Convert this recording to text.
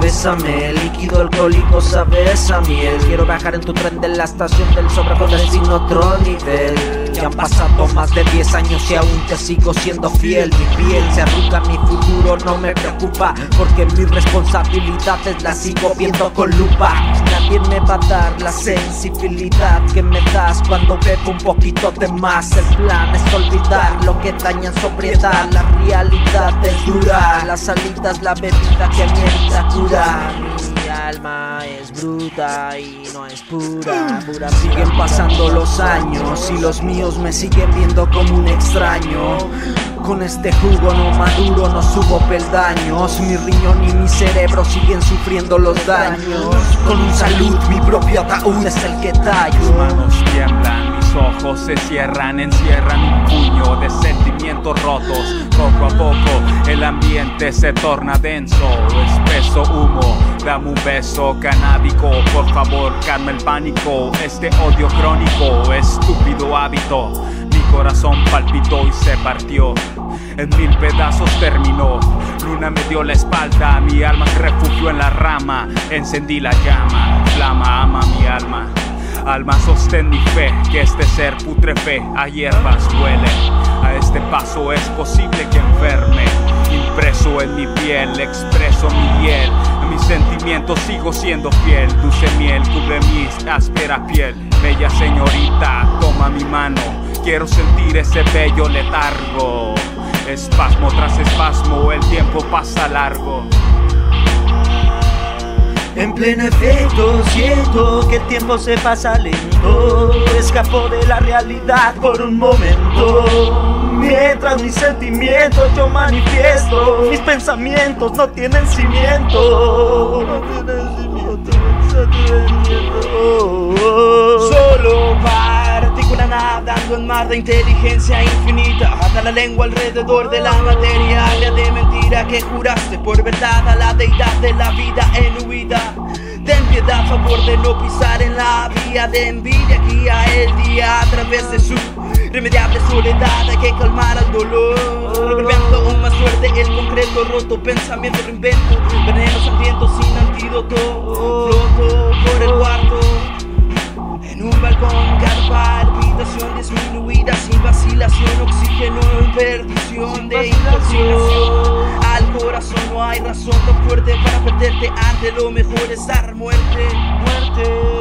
bésame Líquido alcohólico, sabes a miel. Quiero viajar en tu tren de la estación del sobre con destino otro nivel Ya han pasado más de 10 años y aún te sigo siendo fiel. Mi piel se arruga, mi futuro no me preocupa Porque mis responsabilidades las sigo viendo con lupa. Nadie me va a dar la sensibilidad que me das cuando bebo un poquito de más. El plan es olvidar lo que daña en sobriedad. La realidad es dura, la salida es la bebida que me cura Mi alma es bruta y no es pura, pura Siguen pasando los años y los míos me siguen viendo como un extraño. Con este jugo no maduro no subo peldaños. Mi riñón y mi cerebro siguen sufriendo los daños. Con un salud mi propio ataúd es el que tallo. Mis manos tiemblan, mis ojos se cierran Encierran un puño de sentimientos rotos. Poco a poco el ambiente se torna denso Espeso humo, dame un beso canábico Por favor calma el pánico Este odio crónico, estúpido hábito corazón palpitó y se partió. En mil pedazos terminó. Luna me dio la espalda, mi alma se refugió en la rama. Encendí la llama, flama ama mi alma. Alma sostén mi fe, que este ser putrefe a hierbas huele. A este paso es posible que enferme. Impreso en mi piel, expreso mi hiel. Mis sentimientos sigo siendo fiel. Dulce miel cubre mi áspera piel. Bella señorita, toma mi mano quiero sentir ese bello letargo. Espasmo tras espasmo, el tiempo pasa largo. En pleno efecto siento que el tiempo se pasa lento Escapo de la realidad por un momento Mientras mis sentimientos yo manifiesto no tienen cimiento No tienen cimiento, no tienen Solo nadando en mar de inteligencia infinita. Ata la lengua alrededor de la materia, de mentira que juraste por verdad a la deidad de la vida en huida. Ten piedad, favor de no pisar en la vía de envidia, guía el día a través de su irremediable soledad. Hay que calmar al dolor, el concreto roto, pensamiento reinvento, veneno sangriento sin antídoto, floto por el cuarto. En un balcón disminuida sin vacilación, oxígeno en perdición de intoxicación. Al corazón no hay razón tan fuerte para perderte. Ante lo mejor es dar muerte, muerte.